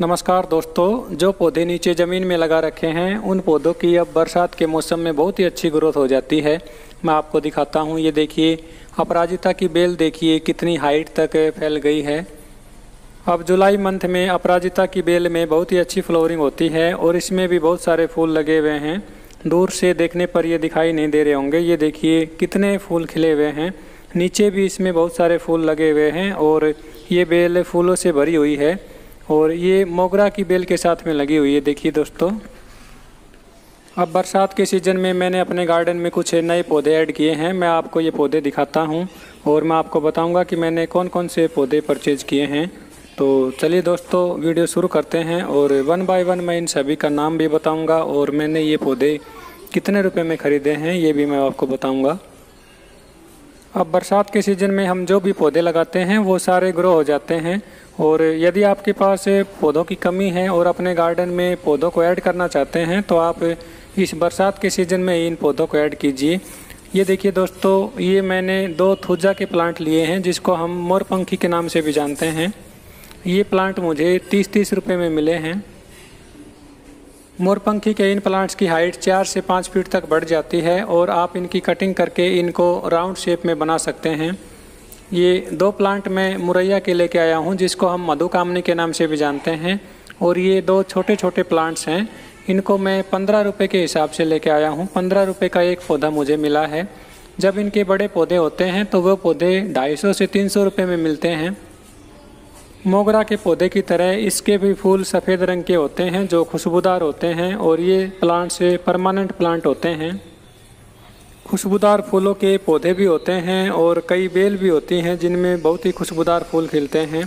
नमस्कार दोस्तों, जो पौधे नीचे ज़मीन में लगा रखे हैं, उन पौधों की अब बरसात के मौसम में बहुत ही अच्छी ग्रोथ हो जाती है। मैं आपको दिखाता हूँ, ये देखिए, अपराजिता की बेल देखिए, कितनी हाइट तक फैल गई है। अब जुलाई मंथ में अपराजिता की बेल में बहुत ही अच्छी फ्लोरिंग होती है और इसमें भी बहुत सारे फूल लगे हुए हैं। दूर से देखने पर ये दिखाई नहीं दे रहे होंगे, ये देखिए, कितने फूल खिले हुए हैं। नीचे भी इसमें बहुत सारे फूल लगे हुए हैं और ये बेल फूलों से भरी हुई है। और ये मोगरा की बेल के साथ में लगी हुई है, देखिए दोस्तों। अब बरसात के सीज़न में मैंने अपने गार्डन में कुछ नए पौधे ऐड किए हैं। मैं आपको ये पौधे दिखाता हूँ और मैं आपको बताऊँगा कि मैंने कौन कौन से पौधे परचेज़ किए हैं। तो चलिए दोस्तों, वीडियो शुरू करते हैं और वन बाय वन मैं इन सभी का नाम भी बताऊँगा और मैंने ये पौधे कितने रुपये में ख़रीदे हैं, ये भी मैं आपको बताऊँगा। अब बरसात के सीज़न में हम जो भी पौधे लगाते हैं, वो सारे ग्रो हो जाते हैं। और यदि आपके पास पौधों की कमी है और अपने गार्डन में पौधों को ऐड करना चाहते हैं तो आप इस बरसात के सीज़न में इन पौधों को ऐड कीजिए। ये देखिए दोस्तों, ये मैंने दो थुजा के प्लांट लिए हैं, जिसको हम मोरपंखी के नाम से भी जानते हैं। ये प्लांट मुझे तीस तीस रुपये में मिले हैं। मोरपंखी के इन प्लांट्स की हाइट चार से पाँच फीट तक बढ़ जाती है और आप इनकी कटिंग करके इनको राउंड शेप में बना सकते हैं। ये दो प्लांट मैं मुरैया के लेके आया हूँ, जिसको हम मधुकामनी के नाम से भी जानते हैं। और ये दो छोटे छोटे प्लांट्स हैं। इनको मैं पंद्रह रुपये के हिसाब से लेके आया हूँ। पंद्रह रुपये का एक पौधा मुझे मिला है। जब इनके बड़े पौधे होते हैं तो वो पौधे ढाई सौ से तीन सौ रुपये में मिलते हैं। मोगरा के पौधे की तरह इसके भी फूल सफ़ेद रंग के होते हैं, जो खुशबूदार होते हैं और ये प्लांट से परमानेंट प्लांट होते हैं। खुशबूदार फूलों के पौधे भी होते हैं और कई बेल भी होती हैं जिनमें बहुत ही खुशबूदार फूल खिलते हैं।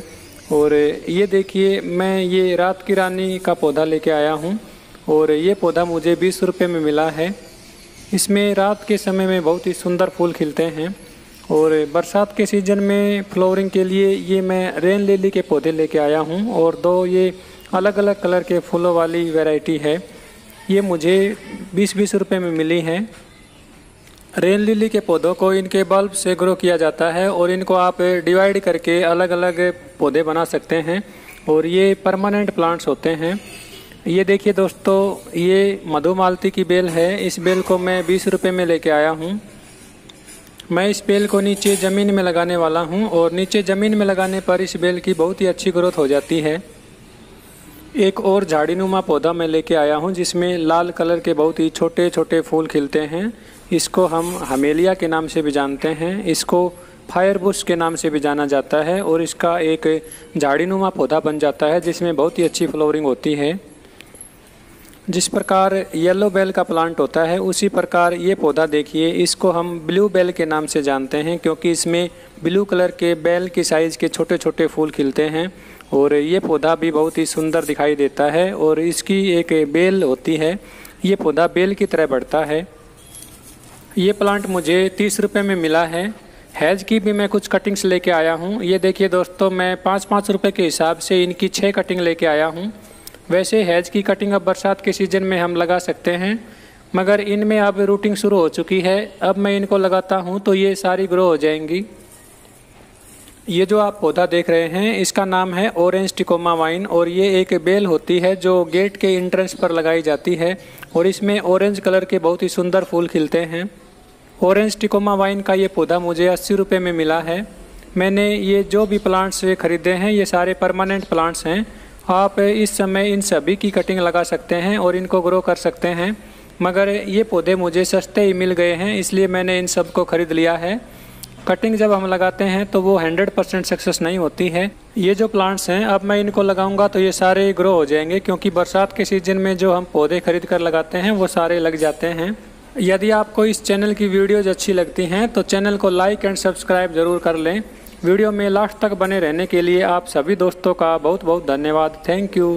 और ये देखिए, मैं ये रात की रानी का पौधा लेके आया हूँ और ये पौधा मुझे बीस रुपये में मिला है। इसमें रात के समय में बहुत ही सुंदर फूल खिलते हैं। और बरसात के सीज़न में फ्लोरिंग के लिए ये मैं रेन लिली के पौधे लेके आया हूँ और दो ये अलग अलग कलर के फूलों वाली वैरायटी है। ये मुझे बीस बीस रुपये में मिली हैं। रेन लिली के पौधों को इनके बल्ब से ग्रो किया जाता है और इनको आप डिवाइड करके अलग अलग पौधे बना सकते हैं और ये परमानेंट प्लांट्स होते हैं। ये देखिए दोस्तों, ये मधुमालती की बेल है। इस बेल को मैं बीस रुपये में लेके आया हूँ। मैं इस बेल को नीचे ज़मीन में लगाने वाला हूँ और नीचे ज़मीन में लगाने पर इस बेल की बहुत ही अच्छी ग्रोथ हो जाती है। एक और झाड़ीनुमा पौधा मैं लेके आया हूँ जिसमें लाल कलर के बहुत ही छोटे छोटे फूल खिलते हैं। इसको हम हमेलिया के नाम से भी जानते हैं। इसको फायर बुश के नाम से भी जाना जाता है और इसका एक झाड़ीनुमा पौधा बन जाता है जिसमें बहुत ही अच्छी फ्लोरिंग होती है। जिस प्रकार येलो बेल का प्लांट होता है, उसी प्रकार ये पौधा देखिए, इसको हम ब्लू बेल के नाम से जानते हैं, क्योंकि इसमें ब्लू कलर के बेल की साइज़ के छोटे छोटे फूल खिलते हैं, और ये पौधा भी बहुत ही सुंदर दिखाई देता है, और इसकी एक बेल होती है, ये पौधा बेल की तरह बढ़ता है। ये प्लांट मुझे तीस रुपये में मिला है, हैज़ की भी मैं कुछ कटिंग्स लेके आया हूँ, ये देखिए दोस्तों, मैं पाँच पाँच रुपये के हिसाब से इनकी छः कटिंग लेके आया हूँ। वैसे हैज़ की कटिंग अब बरसात के सीज़न में हम लगा सकते हैं, मगर इनमें अब रूटिंग शुरू हो चुकी है। अब मैं इनको लगाता हूँ तो ये सारी ग्रो हो जाएँगी। ये जो आप पौधा देख रहे हैं, इसका नाम है ऑरेंज टिकोमा वाइन और ये एक बेल होती है जो गेट के इंट्रेंस पर लगाई जाती है और इसमें ऑरेंज कलर के बहुत ही सुंदर फूल खिलते हैं। ऑरेंज टिकोमा वाइन का ये पौधा मुझे अस्सी रुपये में मिला है। मैंने ये जो भी प्लांट्स खरीदे हैं, ये सारे परमानेंट प्लांट्स हैं। आप इस समय इन सभी की कटिंग लगा सकते हैं और इनको ग्रो कर सकते हैं। मगर ये पौधे मुझे सस्ते ही मिल गए हैं, इसलिए मैंने इन सबको ख़रीद लिया है। कटिंग जब हम लगाते हैं तो वो 100 परसेंट सक्सेस नहीं होती है। ये जो प्लांट्स हैं, अब मैं इनको लगाऊँगा तो ये सारे ग्रो हो जाएँगे, क्योंकि बरसात के सीज़न में जो हम पौधे खरीद कर लगाते हैं, वो सारे लग जाते हैं। यदि आपको इस चैनल की वीडियोज़ अच्छी लगती हैं तो चैनल को लाइक एंड सब्सक्राइब ज़रूर कर लें। वीडियो में लास्ट तक बने रहने के लिए आप सभी दोस्तों का बहुत बहुत धन्यवाद। Thank you